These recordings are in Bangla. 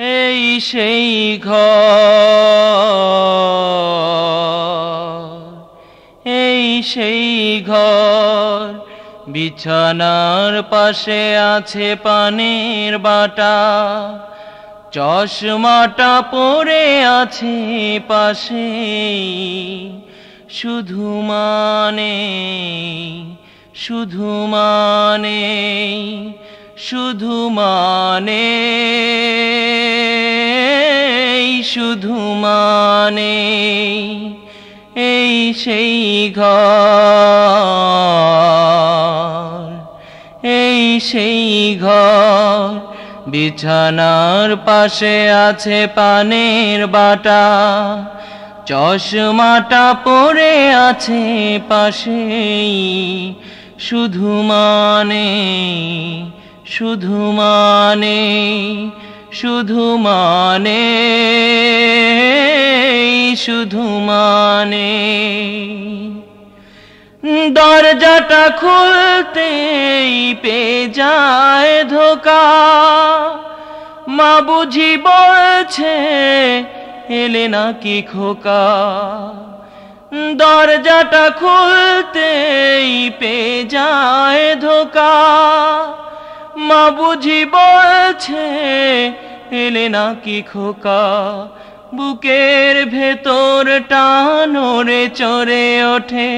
এই সেই ঘর, এই সেই ঘর, বিছানার পাশে আছে পানের বাটা, চশমাটা পড়ে আছে পাশে শুধু মানে শুধু মানে শুধু মানে শুধু মানে এই সেই ঘর, এই সেই ঘর, বিছানার পাশে আছে পানের বাটা, চশমাটা পড়ে আছে পাশেই শুধু মানে শুধু মানে শুধু মানে শুধু মানে দরজাটা খুলতেই পে যায় ধোকা, মা বুঝি বলছে, এলে নাকি খোকা। দরজাটা খুলতেই পে যায় ধোকা মা বুঝি বলছে, এলে নাকি খোকা বুকের ভেতর টানোরে চড়ে ওঠে,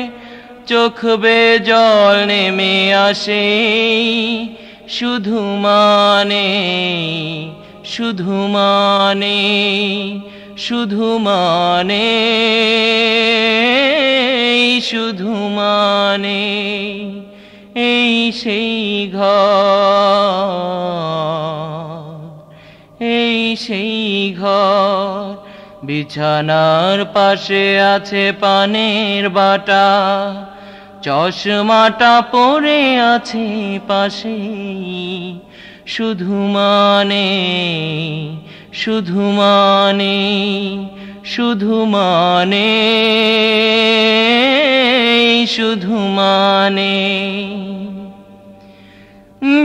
চোখ বে জল নেমে আসে, শুধু মানে শুধু মানে শুধু মানে শুধু মানে। এই সেই ঘর, এই সেই ঘর, বিছানার পাশে আছে পানের বাটা, চশমাটা পড়ে আছে পাশে শুধু মানে শুধু মানে শুধু মানে শুধু মানে।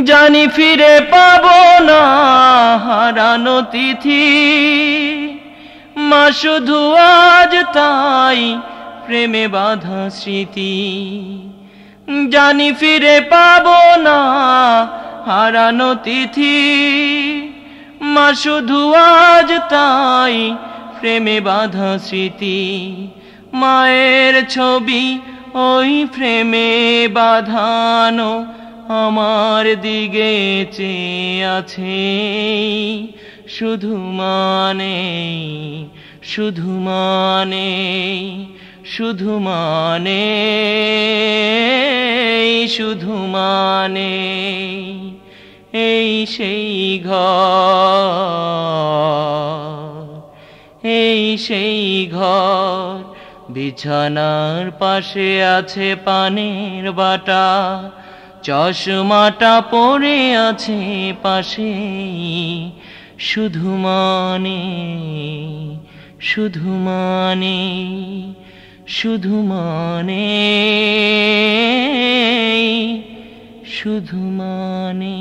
জানি ফিরে পাব না হারানো তিথি, মা শুধু আজ তাই প্রেমে বাধা স্মৃতি। জানি ফিরে পাব না হারানো তিথি, মা শুধু আজ তাই প্রেমে বাধা স্মৃতি, মায়ের ছবি ওই প্রেমে বাঁধানো আমার দিকে চেয়ে আছে। শুধু মানে শুধু মানে শুধু মানে শুধু মানে এই সেই ঘর। এই সেই ঘর, বিছানার পাশে আছে পানের বাটা, চশমাটা পড়ে আছে পাশে শুধু মানে শুধু মানে শুধু মানে শুধু মানে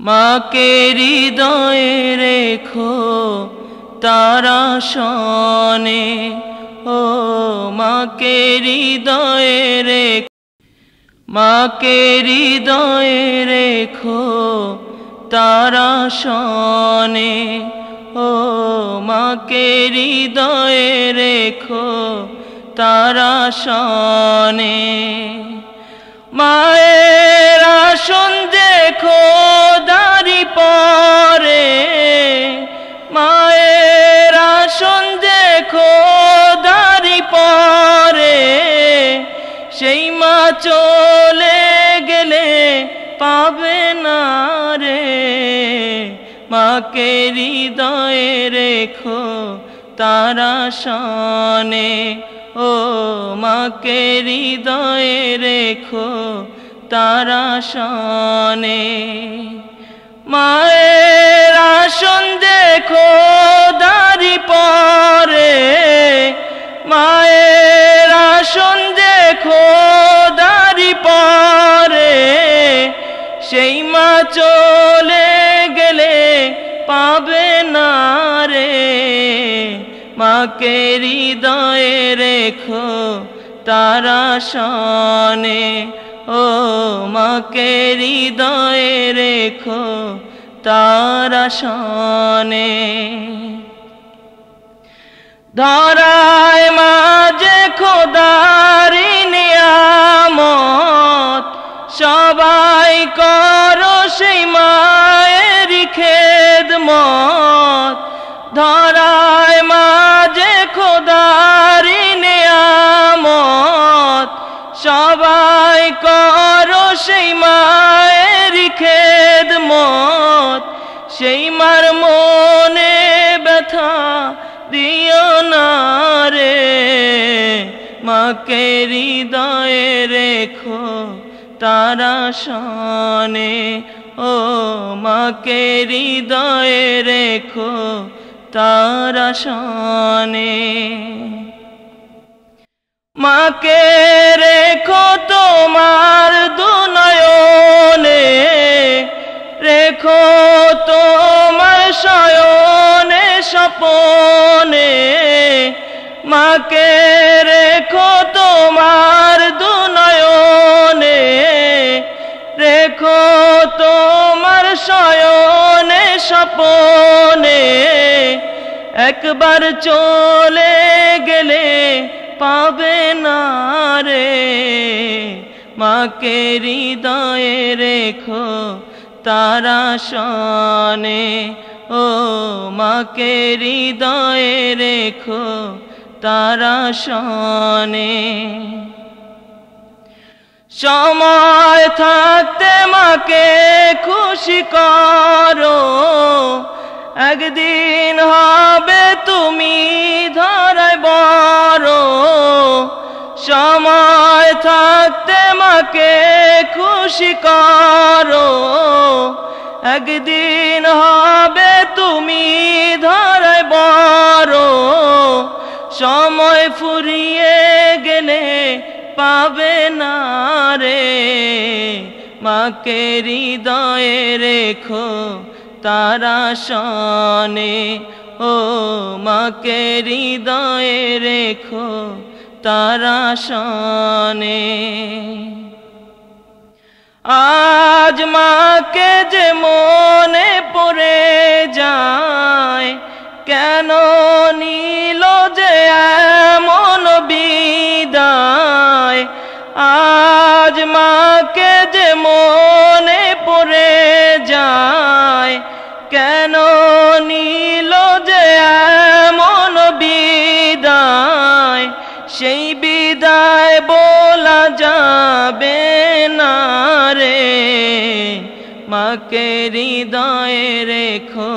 মাকে হৃদয়ে রেখো তারা শনে। ও মাকে হৃদয়ে রেখো, মাকে হৃদয়ে রেখো তারা শনে। ও মাকে হৃদয়ে রেখো তারা শনে। মায়ের আসন দেখো। মাকে হৃদয়ে রেখো তারা শানে। ও মাকে হৃদয়ে রেখো তারা শানে। মায়ের আসন দেখো দাড়ি পরে। মায়ের আসন দেখো মাকে হৃদয়ে রেখো তারা শানে। ও মাকে হৃদয়ে রেখো তারা শানে। ধরায় মাঝে খোদারি নিয়ামত, সবাই করো সেই মায়ের খেদমত। ধরায় সেই মায়ের খেদমত সেই মার মনে ব্যথা দিও না রে। মাকে হৃদয়ে রেখো তারা শানে ও মাকে হৃদয়ে রেখো তারা শানে মাকে রেখো তোমার দুনয়নে, রেখো তোমার শয়নে স্বপনে। মাকে রেখো তোমার দুনয়নে, রেখো তোমার শয়নে স্বপনে। একবার চলে গেলে পাবে না রে। মাকে হৃদয়ে রেখো তারা শানে। ও মাকে হৃদয়ে রেখো তারা শানে। সময় থাকতে মাকে খুশি করো। একদিন হবে তুমি ধরায় বড়। সময় থাকতে মাকে খুশি করো। একদিন হবে তুমি ধরায় বড়। সময় ফুরিয়ে গেলে পাবে না রে। মাকে হৃদয়ে রেখো তারা শানে ও মাকে হৃদয়ে রেখো তারা শানে আজ মাকে যে মনে পড়ে যায়, কেন নীল যে এমন বিদায়? আজ মাকে যে মনে মাকে হৃদয়ে রেখো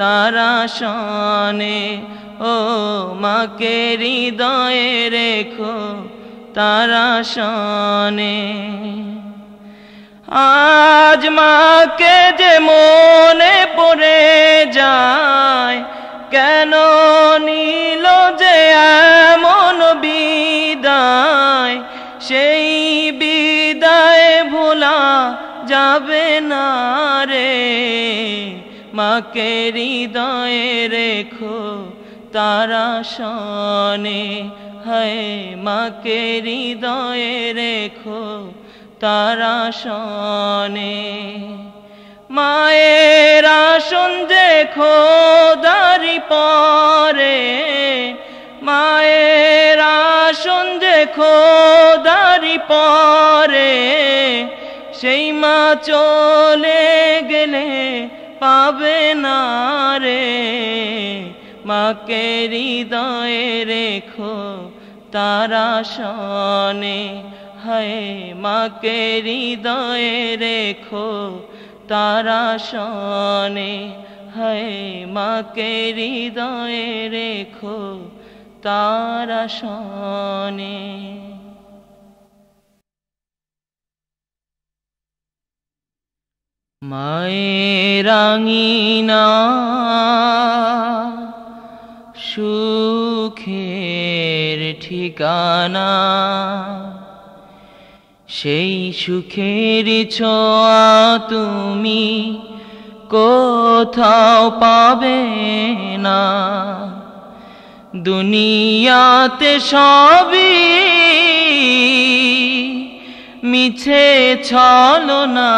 তারা শানে। ও মাকে হৃদয়ে রেখো তারা শানে। আজ মাকে যে মনে পড়ে যায়, কেন নীল যে এমন বিদায়? সেই যাবে না রে। মাকে হৃদয়ে রেখো তারা শানে। হয়, মাকে হৃদয়ে রেখো তারা শানে। মায়ের আসন দেখো দারি পরে, মায়ের আসন দেখো দারি পরে সেই মা চলে গেলে পাবে না রে। মাকে হৃদয়ে রেখো তারা শানে। হায়, মাকে হৃদয়ে রেখো তারা শানে। হায়, মাকে হৃদয়ে রেখো তারা শানে। মায়ের আঙিনা সুখের ঠিকানা সেই সুখের ছোঁয়া তুমি কোথাও পাবে না। দুনিয়াতে সবই মিছে ছল না।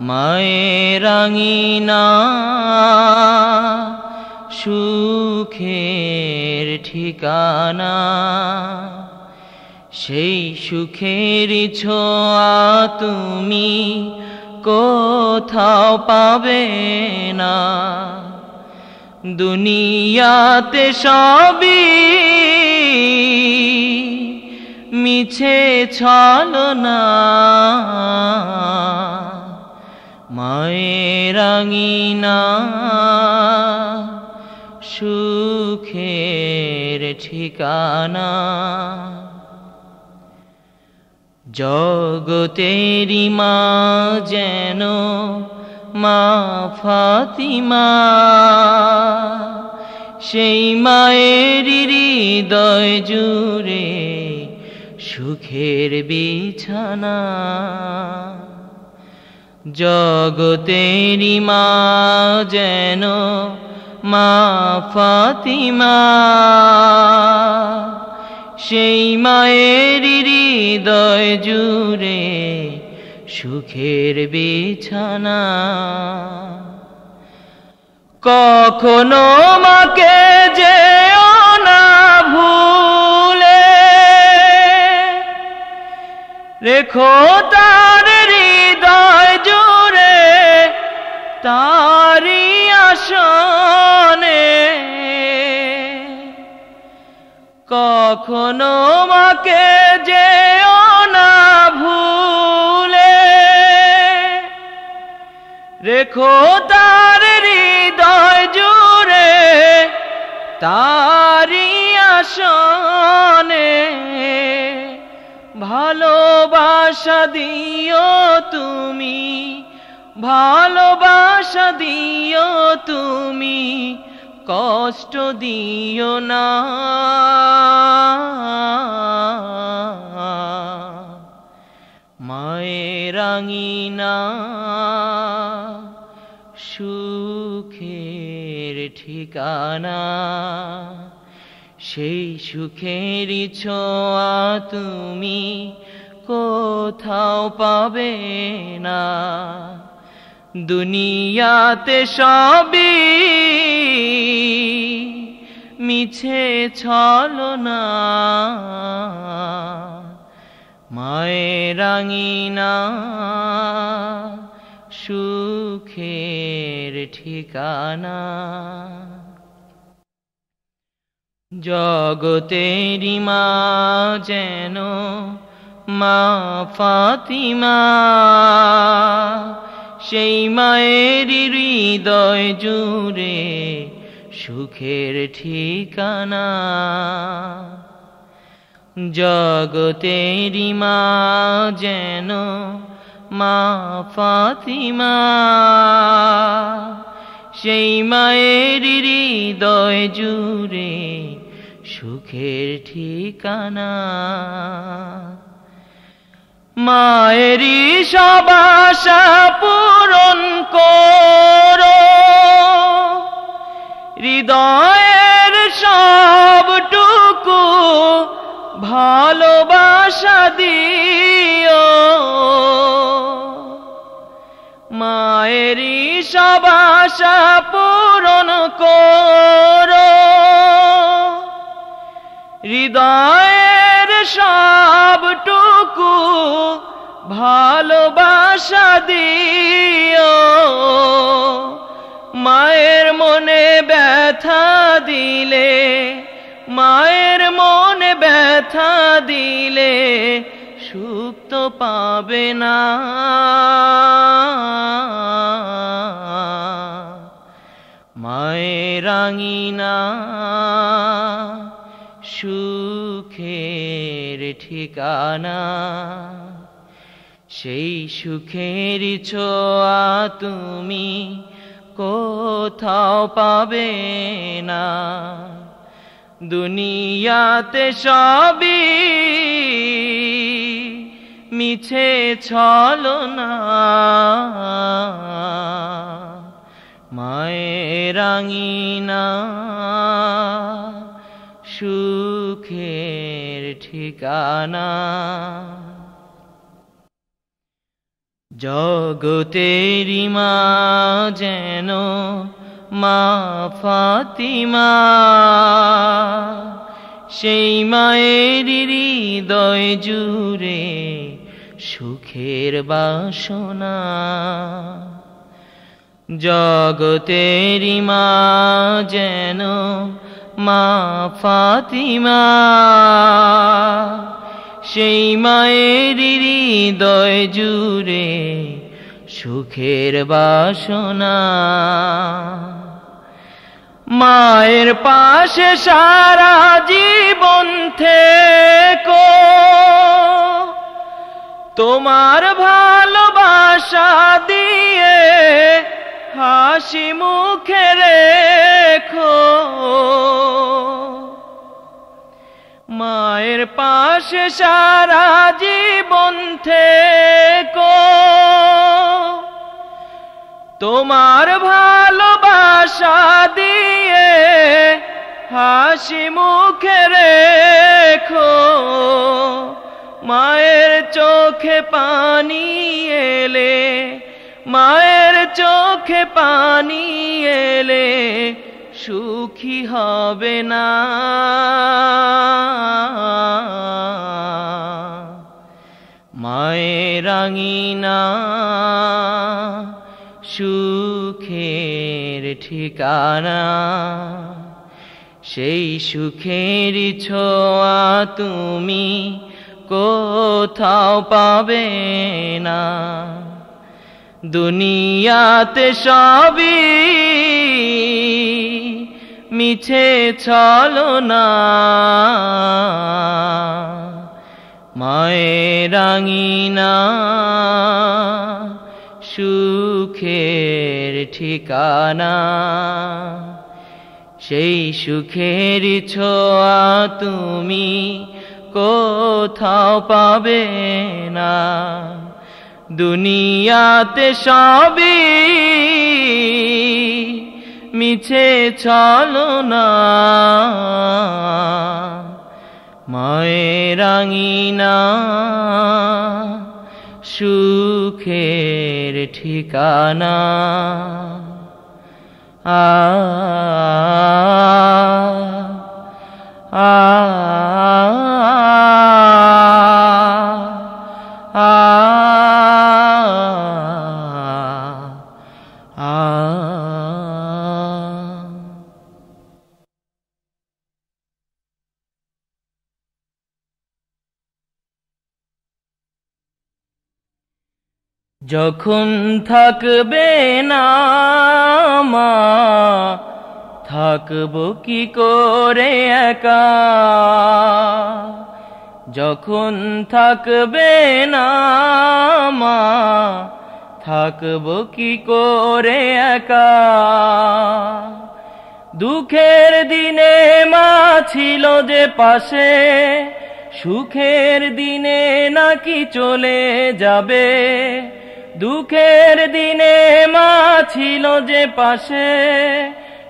মায়ের রাঙিনা সুখের ঠিকানা। সেই সুখের ছোঁয়া তুমি কোথাও পাবে না। দুনিয়াতে সবই মিছে ছল না। মায়ের রাঙিনা সুখের ঠিকানা। জগতেরি মা যেন মা ফাতিমা। সেই মায়ের হৃদয় জুড়ে সুখের বিছানা। জগতেরি মা যেন মা ফাতিমা। সেই মায়ের হৃদয় জুড়ে সুখের বিছানা। কখনো মাকে যে রেখো তার হৃদয় জুড়ে তারি আসনে। কখনো মাকে যে না ভুলে। রেখো তার হৃদয় জুড়ে তারি আসনে। ভালোবাসা দিও তুমি ভালোবাসা দিও তুমি কষ্ট দিও না। মায়ের রাঙিনা সুখের ঠিকানা সেই সুখের ছোঁয়া তুমি কোথাও পাবে না। দুনিয়াতে সবই মিছে ছল না মায়ের রাঙিনা সুখের ঠিকানা। জগতেরি মা যেন মা ফাতিমা, সেই মায়ের হৃদয় জুড়ে সুখের ঠিকানা। জগতেরি মা যেন মা ফাতিমা, সেই মায়ের হৃদয় জুড়ে সুখের ঠিকানা। মায়েরই সবাসা পূরণ করো। হৃদয়ের সবটুকু ভালোবাসা দিও। মায়েরই সবাসা পূরণ করো। হৃদয়ের সবটুকু ভালোবাসা দিও। মায়ের মনে ব্যথা দিলে, মায়ের মনে ব্যথা দিলে সুখ তো পাবে না। মায়ের রাঙিনা সুখের ঠিকানা। সেই সুখের ছোঁয়া তুমি কোথাও পাবে না। দুনিয়াতে সবই মিছে ছলো না মায়ের আঙিনা সুখের ঠিকানা। জগতেরি মা যেন মা ফাতিমা। সেই মায়ের হৃদয় জুড়ে সুখের বাসনা। জগতেরি মা যেন মা ফাতিমা, সেই মায়ের হৃদয় জুড়ে সুখের বাসনা। মায়ের পাশে সারা জীবন থেকো, তোমার ভালোবাসা দিয়ে হাসি মুখে রেখো। পাশে সারা জীবন থেকো। তোমার ভালোবাসা দিয়ে হাসি মুখে রেখো। মায়ের চোখে পানি এলে, মায়ের চোখে পানি এলে সুখী হবে না। মায়ের আঙিনা সুখের ঠিকানা, সেই সুখের ছোঁয়া তুমি কোথাও পাবে না। দুনিয়াতে সবই মিছে ছলো না। মায়ের আঙিনা সুখের ঠিকানা। সেই সুখের ছোঁয়া তুমি কোথাও পাবে না। দুনিয়াতে সবই মিছে ছলো না। মায়ের আঙিনা সুখের ঠিকানা। আ আ যখন থাকবে না মা, থাকব কি করে একা? যখন থাকবে না মা, থাকব কি করে একা? দুঃখের দিনে মা ছিল যে পাশে, সুখের দিনে নাকি চলে যাবে? দুঃখের দিনে মা ছিল যে পাশে,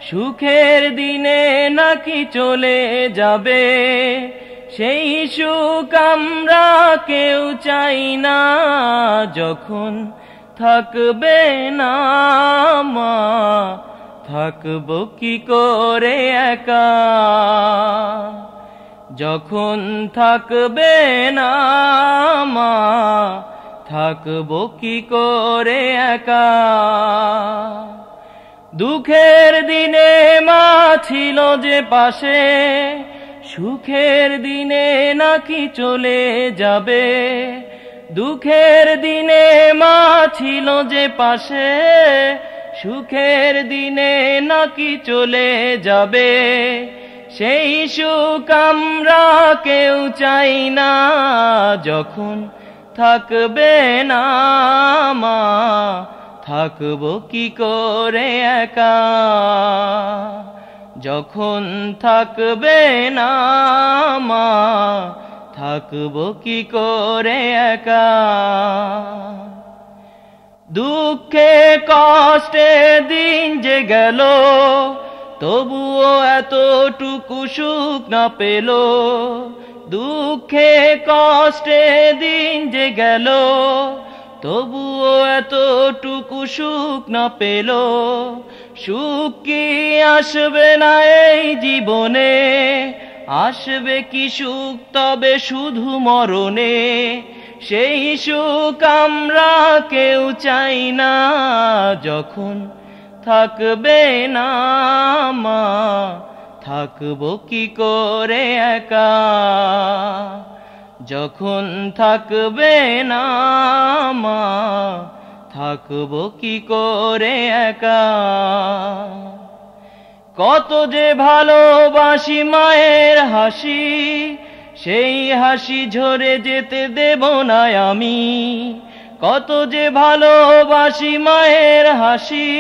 সুখের দিনে নাকি চলে যাবে। সেই সুখ আমরা কেউ চাই না, যখন থাকবে না মা, থাকব কি করে একা? যখন থাকবে না মা থাকব কি করে একা? দুঃখের দিনে মা ছিল যে পাশে, সুখের দিনে নাকি চলে যাবে? দুঃখের দিনে মা ছিল যে পাশে, সুখের দিনে নাকি চলে যাবে? সেই সুখ আমরা কেউ চাই না, যখন থাকবে না মা, থাকব কি করে একা? যখন থাকবে না মা, থাকব কি করে একা? দুঃখে কষ্টে দিন যে গেল, তবুও এতটুকু সুখ না পেল। দুঃখে কষ্টে দিন যে গেল, তবুও এতটুকু সুখ না পেল। সুখ কি আসবে না এই জীবনে? আসবে কি সুখ তবে শুধু মরণে? সেই সুখ আমরা কেউ চাই না, যখন থাকবে না মা। থাকব কি করে একা? যখন থাকবে না মা, থাকব কি করে একা? কত যে ভালোবাসি মায়ের হাসি, সেই হাসি ঝরে যেতে দেব না আমি। কত যে ভালোবাসি মায়ের হাসি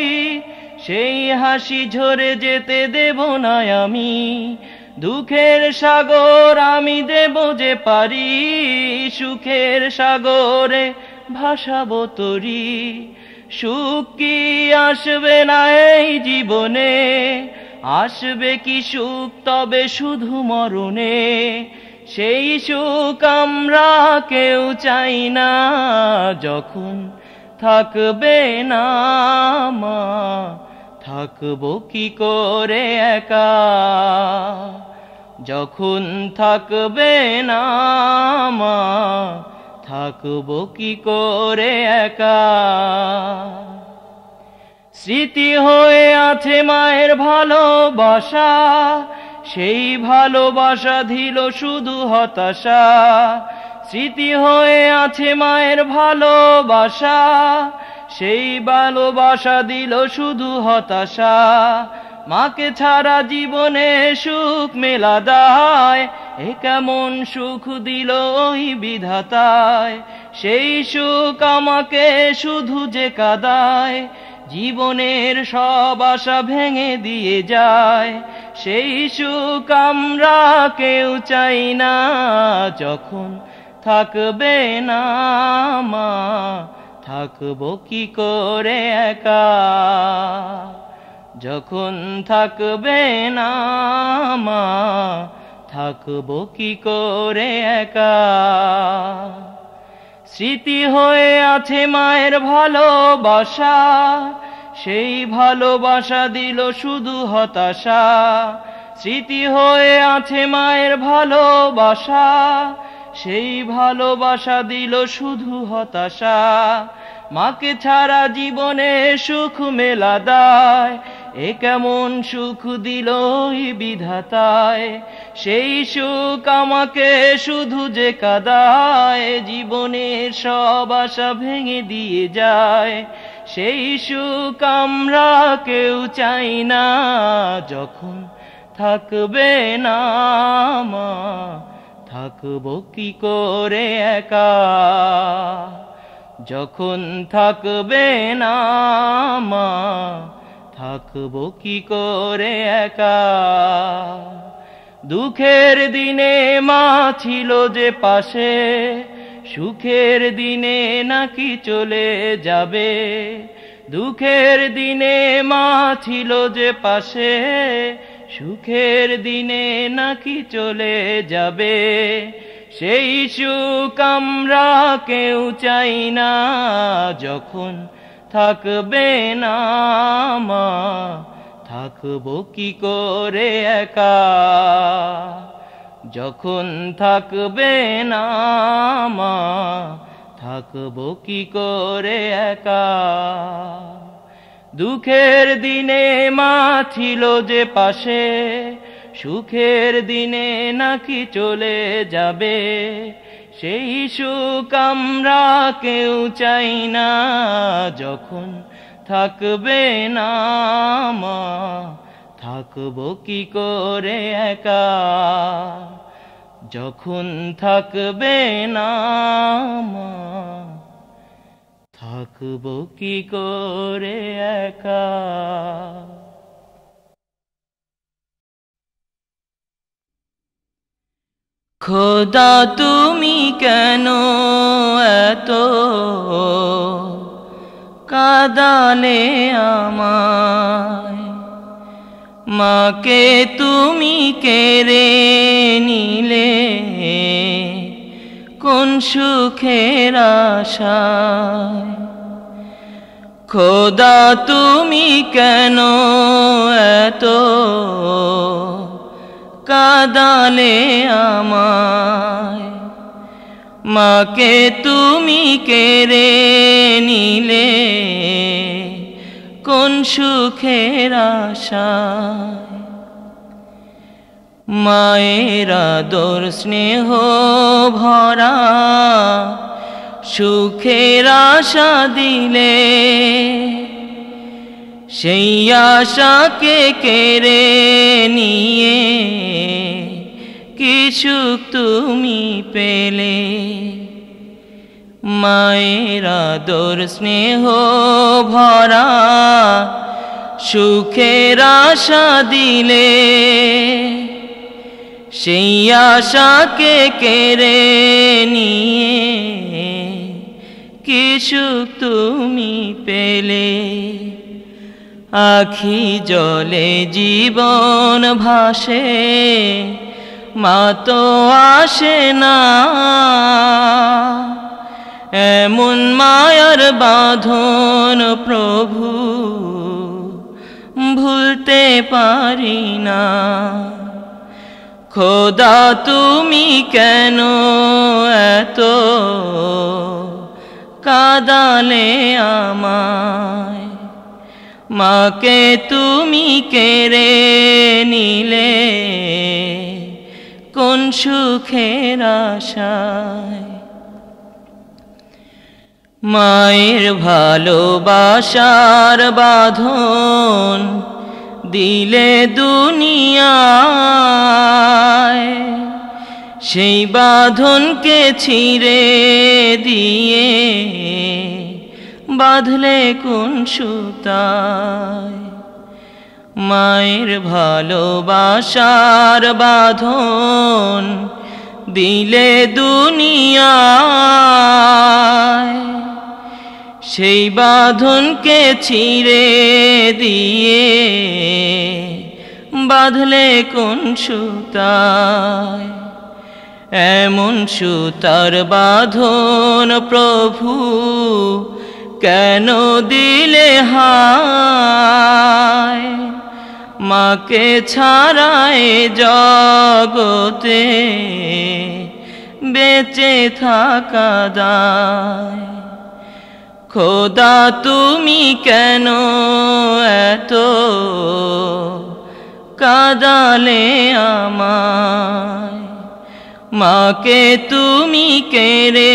সেই হাসি ঝরে যেতে দেব না আমি। দুঃখের সাগর আমি দেব যে পারি, সুখের সাগরে ভাসাবো তরি। সুখ কি আসবে না এই জীবনে? আসবে কি সুখ তবে শুধু মরণে? সেই সুখ আমরা কেউ চাই না, যখন থাকবে না মা। থাকব কি করে একা? যখন থাকবে না মা, থাকব কি করে একা? স্মৃতি হয়ে আছে মায়ের ভালোবাসা, সেই ভালোবাসা দিল শুধু হতাশা। স্মৃতি হয়ে আছে মায়ের ভালোবাসা সেই ভালোবাসা দিল শুধু হতাশা। মাকে ছাড়া জীবনে সুখ মেলা দায়। এ কেমন সুখ দিল ওই বিধাতায়। সেই সুখ আমাকে শুধু যে কাদায়। জীবনের সব আশা ভেঙে দিয়ে যায়। সেই সুখ আমরা কেউ চাই না, যখন থাকবে না মা। থাকব কি করে একা? যখন থাকবে না মা, থাকব কি করে একা? স্মৃতি হয়ে আছে মায়ের ভালোবাসা, সেই ভালোবাসা দিল শুধু হতাশা। স্মৃতি হয়ে আছে মায়ের ভালোবাসা সেই ভালোবাসা দিল শুধু হতাশা। মাকে ছাড়া জীবনে সুখ মেলা দায়। এ কেমন সুখ দিল বিধাতায়। সেই সুখ আমাকে শুধু যে কাদায়, জীবনের সব আশা ভেঙে দিয়ে যায়। সেই সুখ আমরা কেউ চাই না, যখন থাকবে না মা। থাকব কি করে একা? যখন থাকবে না মা, থাকব কি করে একা? দুঃখের দিনে মা ছিল যে পাশে, সুখের দিনে নাকি চলে যাবে? দুঃখের দিনে মা ছিল যে পাশে সুখের দিনে নাকি চলে যাবে? সেই সুখ আমরা কেউ চাই না, যখন থাকবে না মা, থাকব কি করে একা? যখন থাকবে না মা, থাকব কি করে একা? দুঃখের দিনে মা ছিল যে পাশে, সুখের দিনে নাকি চলে যাবে। সেই সুখ আমরা কেউ চাই না, যখন থাকবে না মা, থাকব কি করে একা? যখন থাকবে না মা থাকব কি করে একা? খোদা তুমি কেন এত কাদালে আমায়? মাকে তুমি কেড়ে নিলে? কোন সুখের আশায়? খোদা তুমি কেন এত কাদালে আমায়? মাকে তুমি কেড়ে নিলে কোন সুখের আশায়? মায়েরা দোর স্নেহ ভরা, সুখের আশা দিলে সেই আশাকে কেড়ে নিয়ে কিছু তুমি পেলে। মায়েরা দোর স্নেহ ভরা, সুখের আশা দিলে সেই আশাকে কেড়ে নিয়ে কিছু তুমি পেলে। আখি জলে জীবন ভাসে, মা তো আসে না। এমন মায়ার বাঁধন প্রভু ভুলতে পারি না। খোদা তুমি কেন এত কাদালে আমায়? মাকে তুমি কেড়ে নিলে কোন সুখের আশায়? মায়ের ভালোবাসার বাঁধন দিলে দুনিয়ায়। সেই বাঁধনকে ছিঁড়ে দিয়ে বাঁধলে কোন সুতায়? মায়ের ভালোবাসার বাঁধন দিলে দুনিয়ায়। সেই বাঁধনকে ছিঁড়ে দিয়ে বাঁধলে কোন সুতায়? এমন সুতার বাঁধন প্রভু কেন দিলে হায়? মাকে ছাড়ায় জগতে বেঁচে থাকা দায়। খোদা, তুমি কেন এত কাদালে আমায়? মাকে তুমি কেড়ে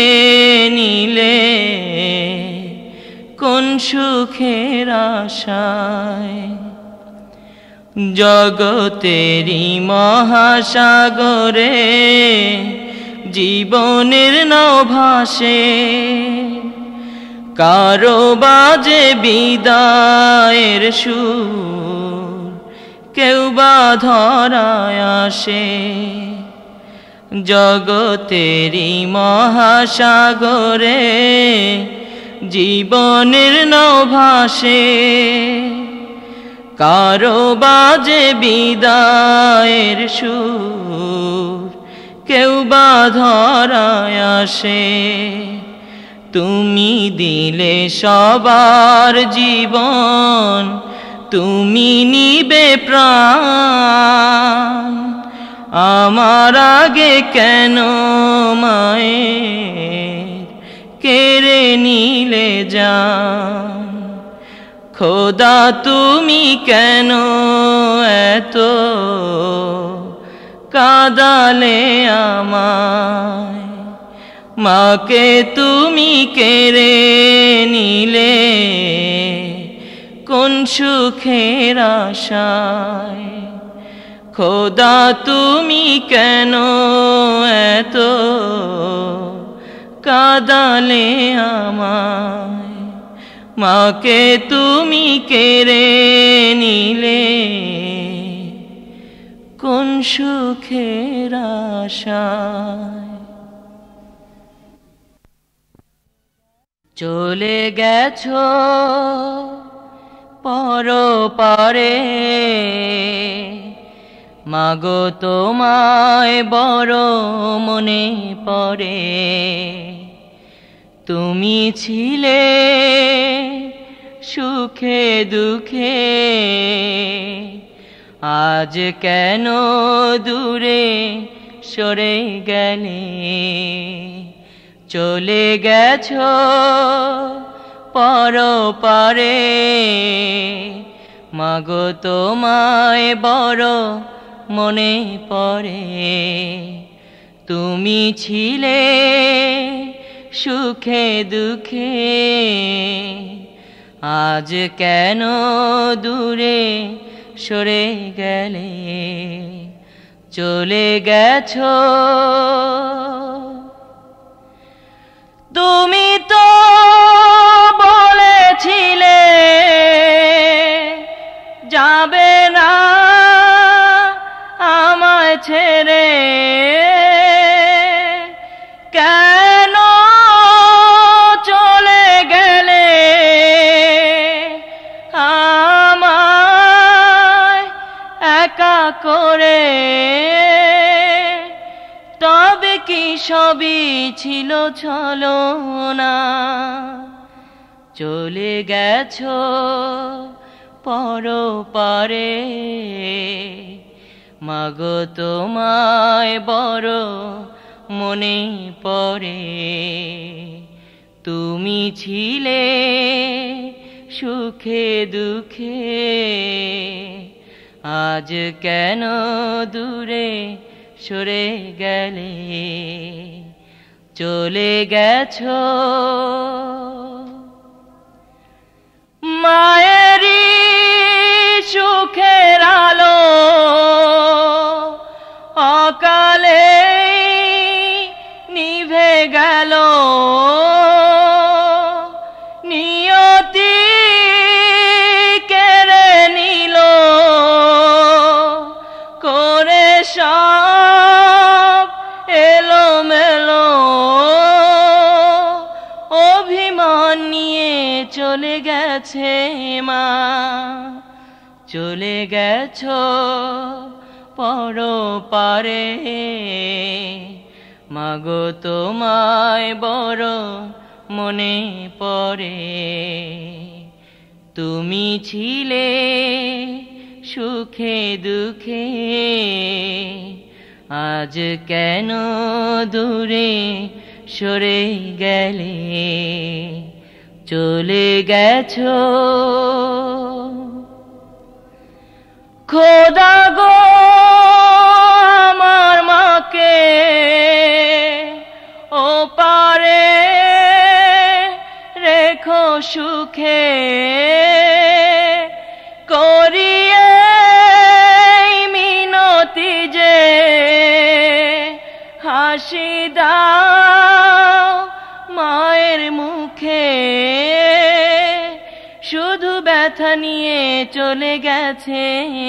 নিলে কোন সুখের আশায়? জগতেরই মহাসাগরে জীবনের নাও ভাসে কারও বাজে বিদায়ের সুর কেউ বা ধরায় আসে। জগতেরই মহাসাগরে জীবনের নাও ভাসে কারও বাজে বিদায়ের সুর কেউ বা ধরায় আসে। তুমি দিলে সবার জীবন, তুমি নিবে প্রাণ। আমার আগে কেন মায়ের কেড়ে নিলে যান খোদা, তুমি কেন এত কাদালে আমায়? মাকে তুমি কেড়ে নিলে কোন সুখের আশায়? খোদা তুমি কেন এত কাদালে আমায়? মাকে তুমি কেড়ে নিলে কোন সুখের আশায়? চলে গেছো পর পারে মাগো তোমায় বড় মনে পড়ে। তুমি ছিলে সুখে দুঃখে। আজ কেন দূরে সরে গেলে? চলে গেছ, পর পারে। মাগো তোমায় বড় মনে পড়ে। তুমি ছিলে সুখে দুঃখে। আজ কেন দূরে সরে গেলে? চলে গেছ তুমি তো বলেছিলে যাবে না আমায় ছেড়ে সবই ছিল ছলো না চলে গেছ পর পারে মাগো তোমায় বড় মনে পড়ে। তুমি ছিলে সুখে দুঃখে। আজ কেন দূরে সরে গেলে চলে গেছ। মায়েরি সুখের আলো অকালে নিভে গেল পর পারে। মাগো তোমায় বড় মনে পড়ে। তুমি ছিলে সুখে দুঃখে। আজ কেন দূরে সরে গেলে? চলে গেছো খোদা গো আমার মাকে ও পারে রেখো সুখে করিয়ে মিনতি যে হাসি দাও। নিয়ে চলে গেছে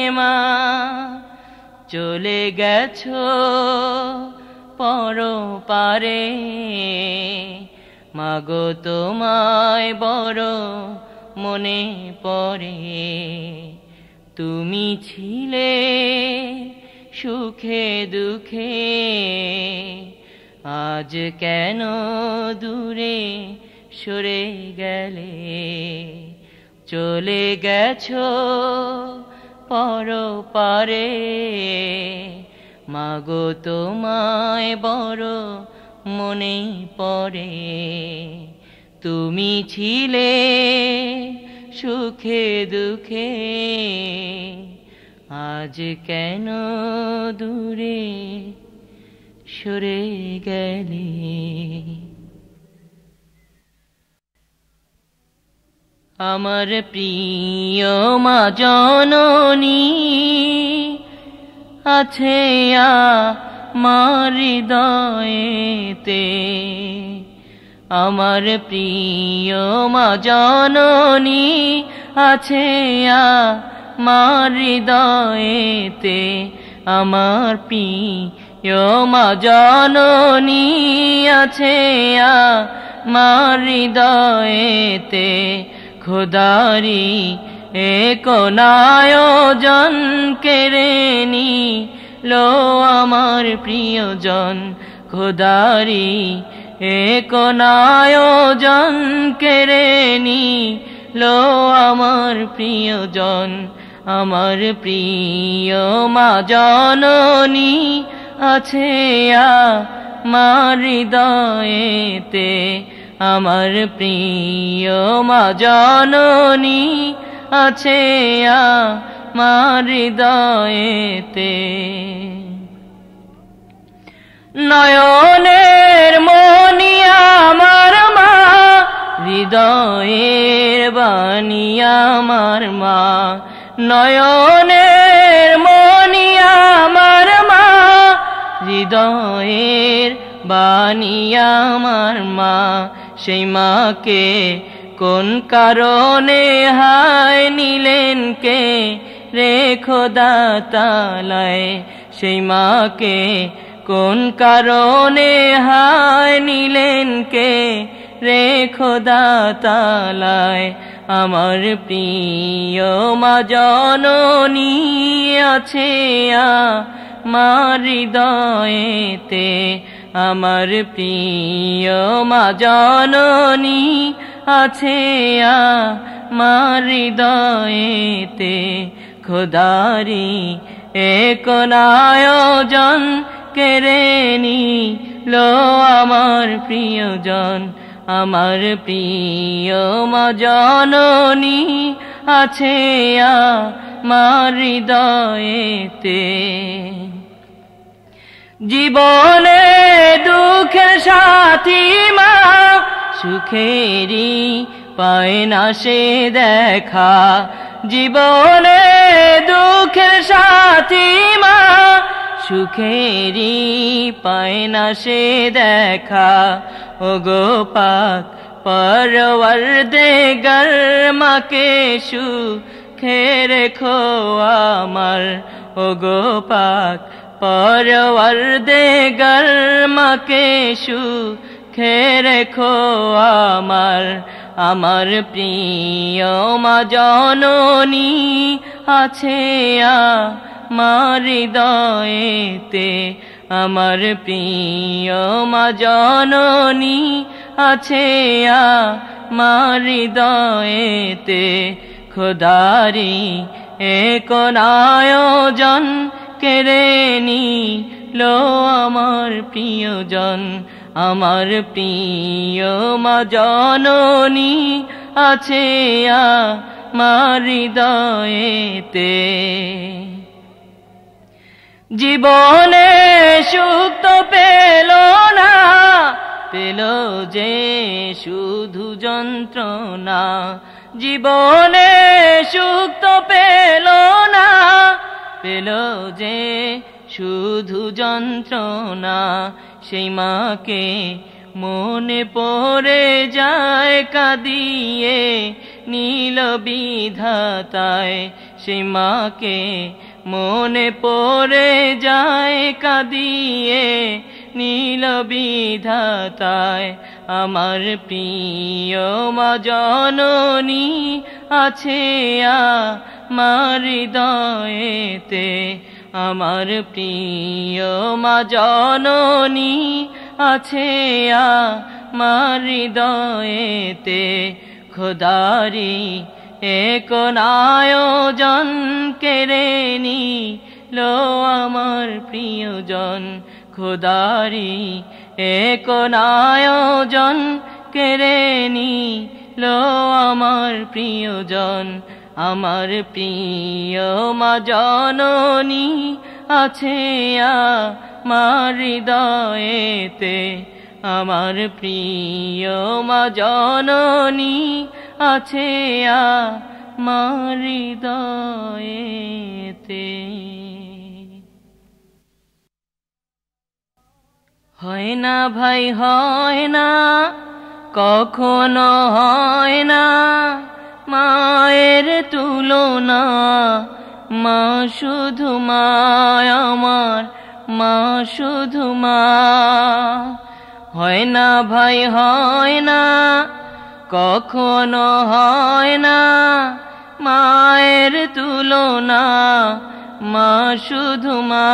মা। চলে গেছো পর পারে মাগো তোমায় বড় মনে পড়ে। তুমি ছিলে সুখে দুঃখে। আজ কেন দূরে সরে গেলে? চলে গেছো পর পারে মাগো তোমায় বড় মনে পড়ে। তুমি ছিলে সুখে দুঃখে। আজ কেন দূরে সরে গেলে? আমার প্রিয় মা জননী, আছে আমার হৃদয়েতে। আমার প্রিয় মা জননী, আছে আমার হৃদয়েতে। আমার প্রিয় মা জননী, আছে আমার হৃদয়েতে। খোদারি এক নায়োজন কেড়ে নি? লো আমার প্রিয়জন খোদারি এক নায়োজন কেড়ে নি? লো আমার প্রিয়জন, আমার প্রিয় মা জননী আছে আমার হৃদয়েতে। আমার প্রিয় মা জননী আছে আমার হৃদয়েতে। নয়নের মনি আমার মা, হৃদয়ের বাণী আমার মা। নয়নের মনি আমার মা, হৃদয়ের বাণী আমার মা। সেই মাকে কোন কারণে হায় নিলেন কে? রেখো দাতালায় সেই মাকে কোন কারণে হায় নিলেন কে? রেখো দাতালায় আমার প্রিয় মা জননী আছে আমার হৃদয়েতে আমার প্রিয় মা জননী আছে আমার হৃদয়েতে, খোদারি এক নায়োজন কেড়ে লো আমার প্রিয়জন। আমার প্রিয় মা জননী আছে আমার হৃদয়েতে। জীবনে দুঃখের সাথী মা সুখেরি পায় না সে দেখা। জীবনে দুঃখের সাথী মা সুখেরি পায় না সে দেখা। ও গো পাক পরওয়ার দে গরমাকে সুখে রেখো আমার। ও গো পাক পরওয়ার দে গরমাকে সুখে রেখো আমার আমার প্রিয় মা জননী আছে আমার আমার প্রিয় মা জননী আছে আমার হৃদয়েতে খোদারি এক নায়োজন কেড়ে লো আমার প্রিয়জন, আমার প্রিয় মা জননী আছে আমার হৃদয়েতে। জীবনে সুখ তো পেল না, পেল যে শুধু যন্ত্রণা। জীবনে সুখ তো পেল না পেল যে শুধু যন্ত্রণা সেই মাকে মনে পড়ে যায় কাঁদিয়ে নীল বিধাতায় সেই মাকে মনে পড়ে যায় কাঁদিয়ে নীল বিধাতায় আমার প্রিয় মা জননী আছে আমার হৃদয়েতে আমার প্রিয় মা জননী আছে আমার হৃদয়েতে, খোদারি এক নায়োজন কেড়ে লো আমার প্রিয়জন, খোদারি এক নায়োজন কেড়ে লো আমার প্রিয়জন আমার প্রিয় মা জননী আছে আমার হৃদয়েতে। আমার প্রিয় মা জননী আছে আমার হৃদয়েতে। হয় না ভাই, হয় না, কখনো হয় না। মায়ের তুলনা, মা শুধু মায় আমার, মা শুধু মা। হয় না ভাই, হয় না, কখনো হয় না। মায়ের তুলনা, মা শুধু মা।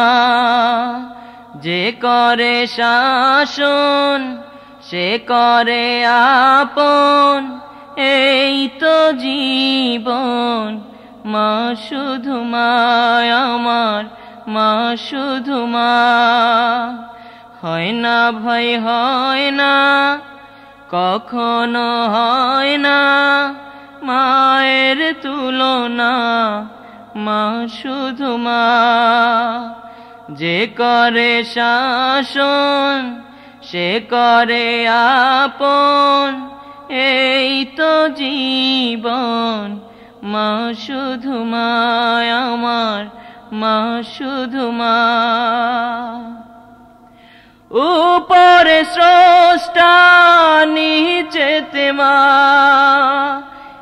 যে করে শাসন, সে করে আপন। এই তো জীবন, মা শুধু মা আমার, মা শুধু মা। হয় না ভয়, হয় না, কখনো হয় না, মায়ের তুলনা, মা শুধু মা। যে করে শাসন, সে করে আপন এই তো জীবন, মা শুধু মা আমার, মা শুধু মা। উপরে স্রষ্টা, নিচেতে মা।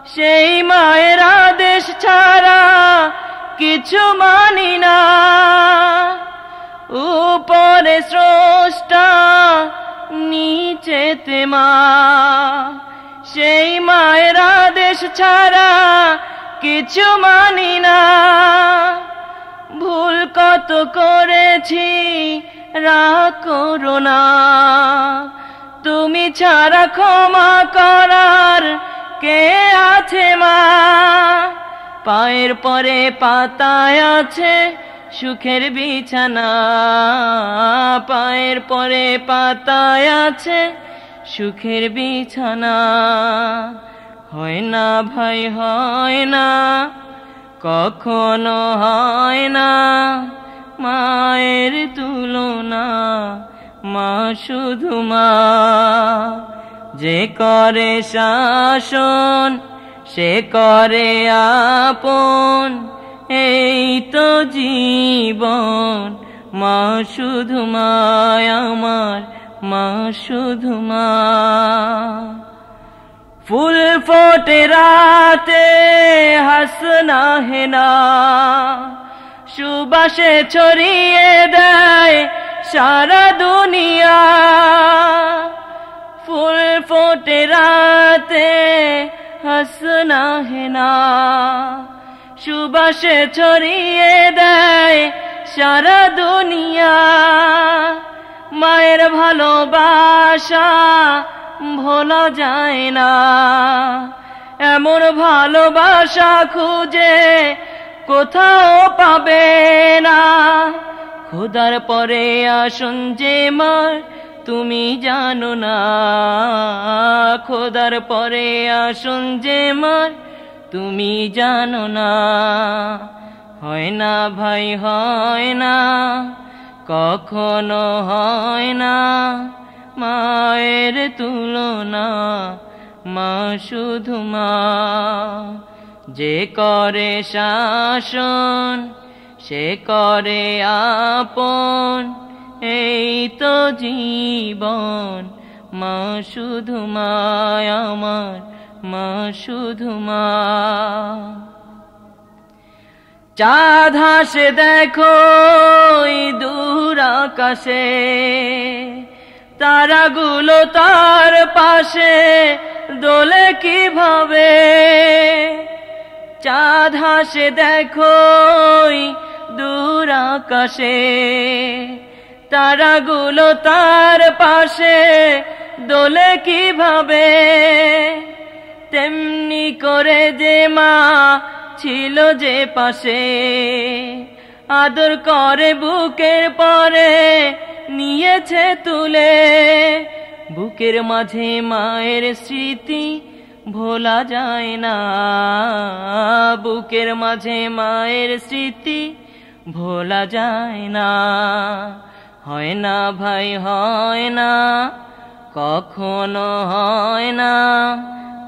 সেই মায়ের আদেশ ছাড়া কিছু মানি না। উপরে স্রষ্টা, নিচেতে মা। সেই মায়ের আদেশ ছাড়া কিছু মানি না। ভুল কত করেছি রাগ করো না। তুমি ছাড়া ক্ষমা করার কে আছে মা? পায়ের পরে পাতায় আছে সুখের বিছানা। পায়ের পরে পাতায় আছে সুখের বিছানা। হয় না ভাই, হয় না, কখনো হয় না। মায়ের তুলনা, মা শুধু মা। যে করে শাসন, সে করে আপন। এই তো জীবন, মা শুধু মা আমার মা, শুধু মা। ফুল ফোটে রাতে হাসনা হেনা সুবাসে ছড়িয়ে দেয় সারা দুনিয়া। ফুল ফোটে রাতে হাসনা হেনা সুবাসে ছড়িয়ে দেয় সারা দুনিয়া। মায়ের ভালোবাসা ভোলা যায় না। এমন ভালোবাসা খুঁজে কোথাও পাবে না। খোদার পরে আসুন যে মার, তুমি জানো না। খোদার পরে আসুন যে মার, তুমি জানো না। হয় না ভাই, হয় না। কখনো হয় না মায়ের তুলনা, মা শুধু মা। যে করে শাসন, সে করে আপন, এই তো জীবন। মা শুধু মা আমার, মা শুধু মা। চাঁদ হাসে দেখো দূর আকাশে। তারাগুলো তার পাশে দোলে কীভাবে? চাঁদ হাসে দেখো দূর আকাশে। তারাগুলো তার পাশে দোলে কীভাবে? তেমনি করে যে মা ছিল যে পাশে। আদর করে বুকের পরে নিয়েছে তুলে। বুকের মাঝে মায়ের স্মৃতি ভোলা যায় না। বুকের মাঝে মায়ের স্মৃতি ভোলা যায় না। হয় না ভাই, হয় না, কখনো হয় না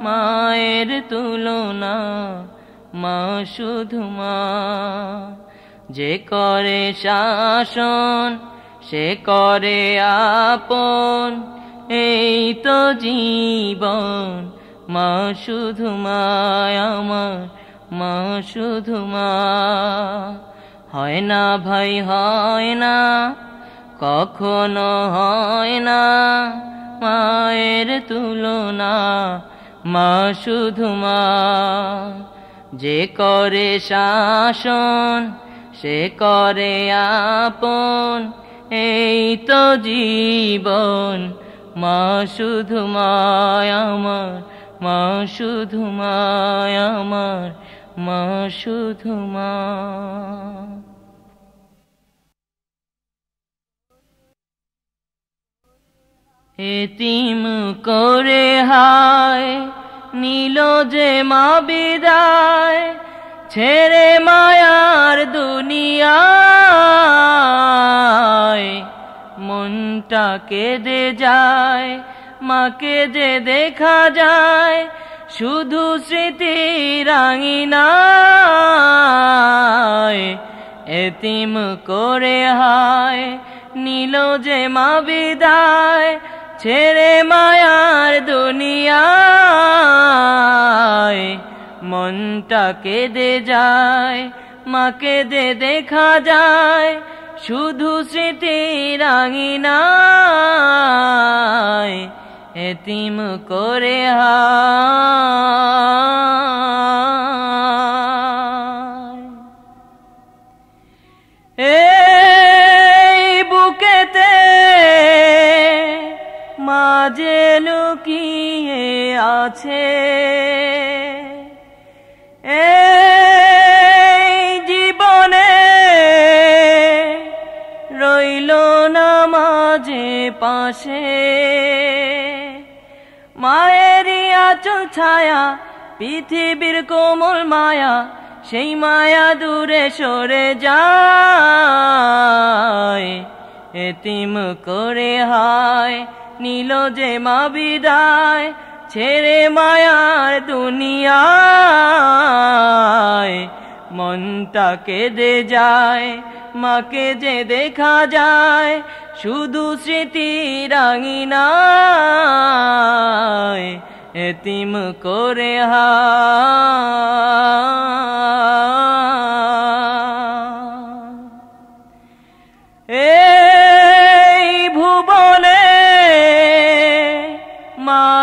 মায়ের তুলনা। মা, শুধু মা। যে করে শাসন, সে করে আপন। এই তো জীবন, মা, শুধু আমার, মা, শুধু মা। হয় না ভাই, হয় না, কখনো হয় না, মায়ের তুলনা, মা, শুধু মা। যে করে শাসন, সে করে আপন। এই তো জীবন, মা শুধু আমার, মা শুধু আমার, মা শুধু মা। এতিম করে হায় নীল যে মা বিদায়, ছেড়ে মায়ার দুনিয়ায়। মনটা কেঁদে যায়, মাকে যে দেখা যায়, শুধু স্মৃতি রাঙিনায়। এতিম করে হায়, নীল যে মা বিদায় ছেড়ে মায়ার দুনিয়ায়, মনটা কেঁদে যায়, মাকে দে দেখা যায়, শুধু স্মৃতি রাঙিনায়, এতিম করে এই আছে। এই জীবনে রইল না মাঝে পাশে। মায়েরই আচল ছায়া, পৃথিবীর কোমল মায়া, সেই মায়া দূরে সরে যায়। এতিম করে হায়, নীল যে মা বিদায় ছেড়ে মায়ার দুনিয়ায়, মনটা কেঁদে যায়, মাকে যে দেখা যায়, শুধু স্মৃতি রাঙিনায়, এতিম করে এই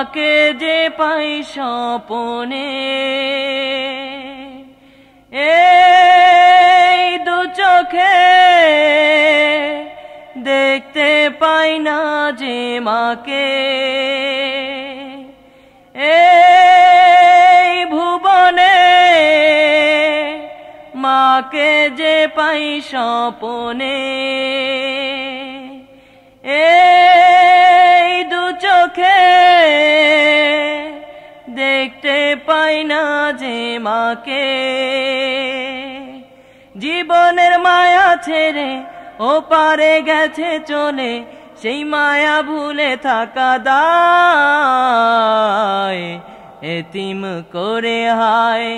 মাকে যে পাই স্বপনে। এই দু চোখে দেখতে পাই না যে মাকে। এই ভুবনে মাকে যে পাই স্বপনে। এই দু চোখে দেখতে পাই না যে মাকে। জীবনের মায়া ছেড়ে ও পারে গেছে চলে, সেই মায়া ভুলে থাকা দায়। এতিম করে হায়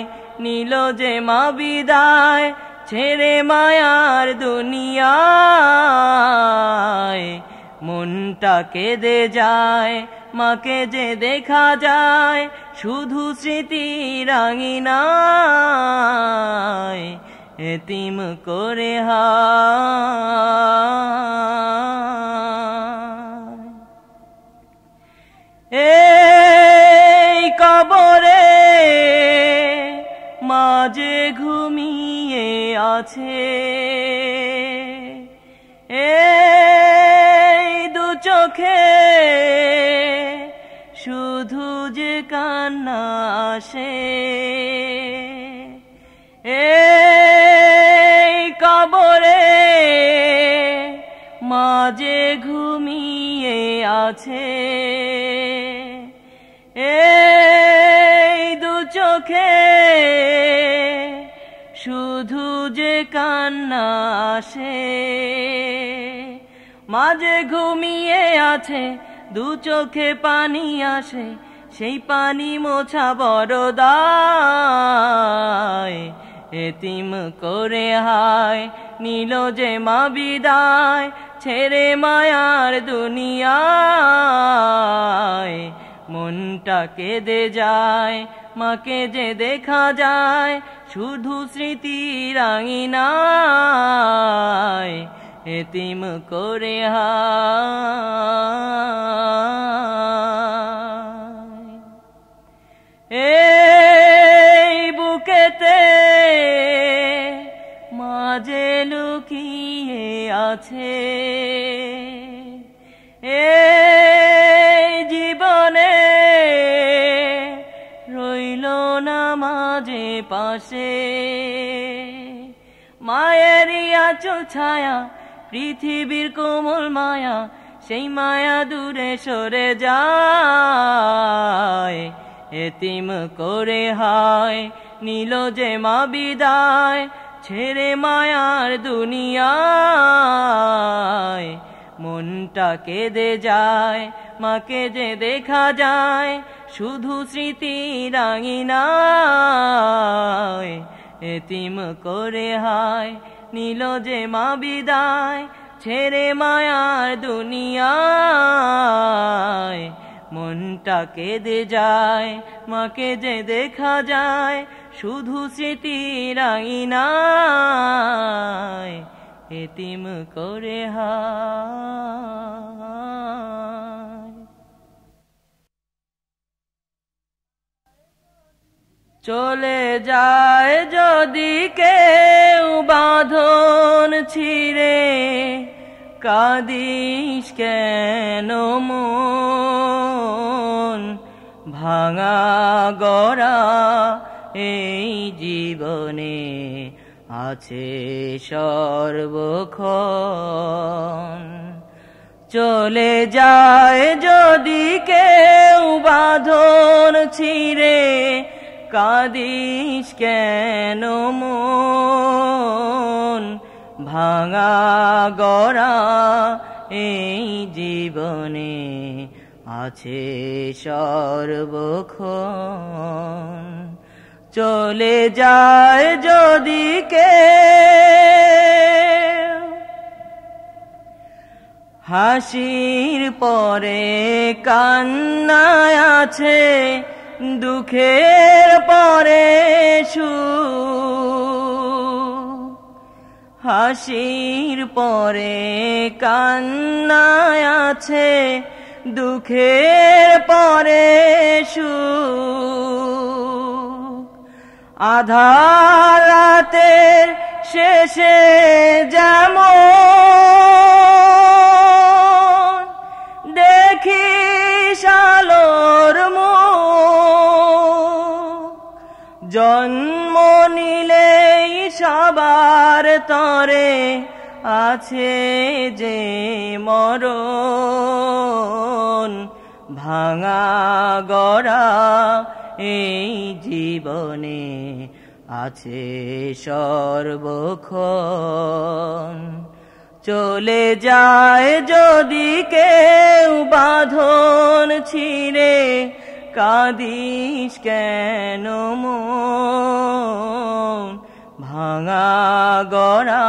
নীল যে মা বিদায়, ছেড়ে মায়ার দুনিয়ায়। মনটা কেঁদে যায়, মাকে যে দেখা যায়, শুধু স্মৃতি রাঙিনায়, এতিম করে এই কবরে মাঝে ঘুমিয়ে আছে। চোখে, শুধু যে কান্না আসে। এই কবরে মাঝে ঘুমিয়ে আছে। এই দু চোখে শুধু যে কান্না আসে। মাঝে ঘুমিয়ে আছে, দু চোখে পানি আসে, সেই পানি মোছা বড়দায় এতিম করে হায়, নীল যে মা বিদায়, ছেড়ে মায়ার দুনিয়ায়। মনটা কেঁদে যায়, মাকে যে দেখা যায়, শুধু স্মৃতি রাঙিনায়। এতিম করে এই বুকেতে মাঝে লুকিয়ে আছে। এই জীবনে রইল না মাঝে পাশে। মায়ের আচল ছায়া পৃথিবীর কোমল মায়া, সেই মায়া দূরে সরে যায়। এতিম করে হায়, নীল যে মা বিদায়, ছেড়ে মায়ার দুনিয়ায়। মনটা কেঁদে যায়, মাকে যে দেখা যায়, শুধু স্মৃতি রাঙিনায়। এতিম করে হায় নীল যে মা বিদায়, ছেড়ে মায়ার দুনিয়ায়। মনটা কেঁদে যায়, মাকে যে দেখা যায়, শুধু স্মৃতি রাঙিনায় এতিম করে হায়। চলে যায় যদি কেউ বাঁধন ছিঁড়ে। কাদিস কেন মন? ভাঙা গড়া এই জীবনে আছে সর্বক্ষণ। চলে যায় যদি কেউ বাঁধন ছিঁড়ে। কাদিস কেন মন? ভাঙা গড়া এই জীবনে আছে সর্বক্ষণ। চলে যায় যদি কে হাসির পরে কান্নায় আছে দুঃখের পরে হাসির পরে কান্নায় আছে দুঃখের পরে আধার রাতের শেষে যেমন দেখি সালোর জন্ম নিলেই সবার তরে আছে যে মরণ। ভাঙা গড়া এই জীবনে আছে সর্বক্ষণ। চলে যায় যদি কেউ বাঁধন ছিঁড়ে কাদিস কেন ভাঙা গড়া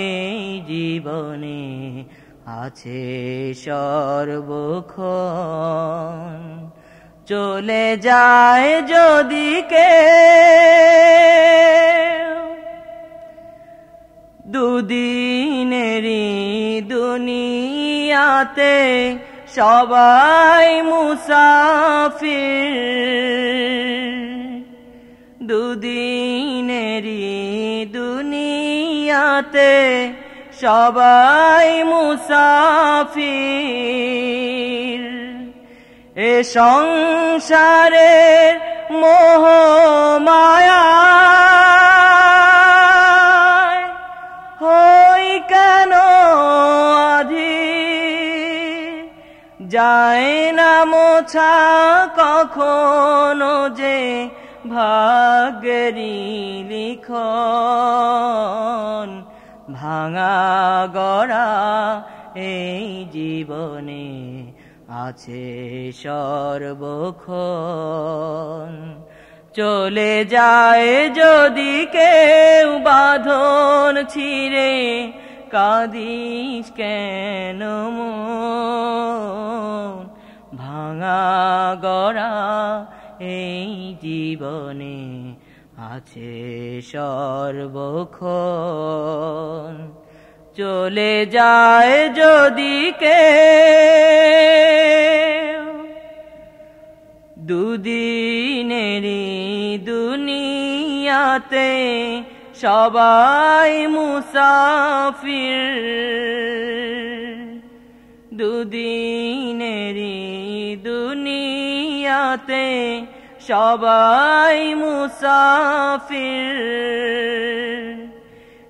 এই জীবনে আছে সর্বক্ষণ। চলে যায় যদি কে দুদিনেরই দুনিয়াতে সবাই মুসাফির। দুদিনেরই দুনিয়াতে সবাই মুসাফির। এ সংসারের মোহ মায়া হই কেন যায় না মোছা কখনো যে ভাগরি লিখন। ভাঙা গড়া এই জীবনে আছে সর্বক্ষণ। চলে যায় যদি কেউ বাঁধন ছিঁড়ে কাদিস কেন ভাঙা গড়া এই জীবনে আছে সর্বক্ষণ। চলে যায় যদি কে দুদিনেরই দুনিয়াতে সবাই মুসাফির। দুদিনেরই দুনিয়াতে সবাই মুসাফির।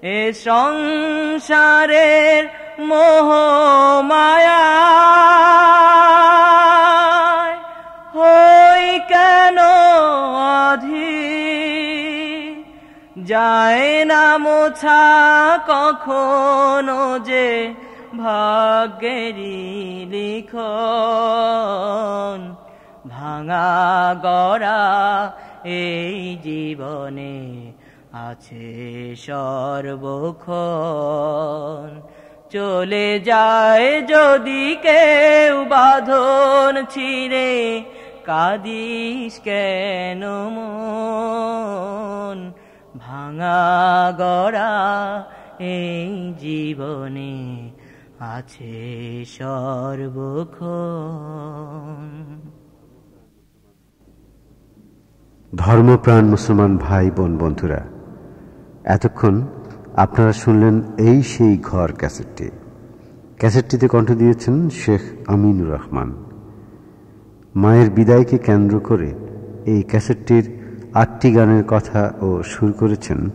এ সংসারের মোহ মায়া। যায় না মোছা কখনো যে ভাগ্যেরি লিখন। ভাঙা গড়া এই জীবনে আছে সর্বক্ষণ। চলে যায় যদি কেউ বাঁধন ছিঁড়ে, কাদিস কেন মন? ভাঙা গড়া এই জীবনে আছে সর্বক্ষণ। ধর্মপ্রাণ মুসলমান ভাই, বোন, বন্ধুরা, এতক্ষণ আপনারা শুনলেন এই সেই ঘর ক্যাসেটটি। ক্যাসেটটিতে কণ্ঠ দিয়েছেন শেখ আমিনুর রহমান। মায়ের বিদায়কে কেন্দ্র করে এই ক্যাসেটটির আটটি গানের কথা ও সুর করেছেন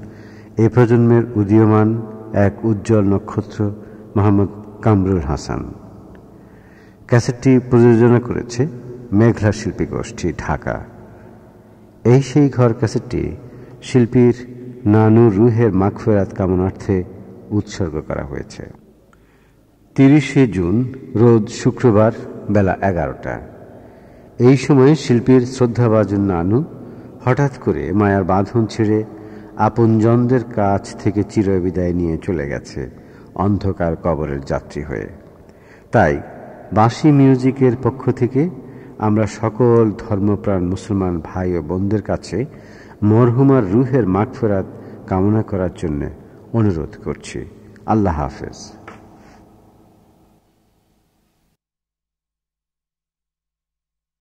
এ প্রজন্মের উদীয়মান এক উজ্জ্বল নক্ষত্র, মোহাম্মদ কামরুল হাসান। ক্যাসেটটি প্রযোজনা করেছে মেঘলা শিল্পী গোষ্ঠী, ঢাকা। এই সেই ঘর ক্যাসেটটি শিল্পীর নানু রুহের মাগফেরাত কামনার্থে উৎসর্গ করা হয়েছে। তিরিশে জুন, রোজ শুক্রবার বেলা এগারোটা। এই সময় শিল্পীর শ্রদ্ধাভাজন নানু হঠাৎ করে মায়ার বাঁধন ছেড়ে আপনজনদের কাছ থেকে চিরবিদায় নিয়ে চলে গেছে অন্ধকার কবরের যাত্রী হয়ে। তাই বাঁশি মিউজিকের পক্ষ থেকে আমরা সকল ধর্মপ্রাণ মুসলমান ভাই ও বোনদের কাছে মরহুমার রুহের মাগফেরাত কামনা করার জন্য অনুরোধ করছি। আল্লাহ হাফেজ।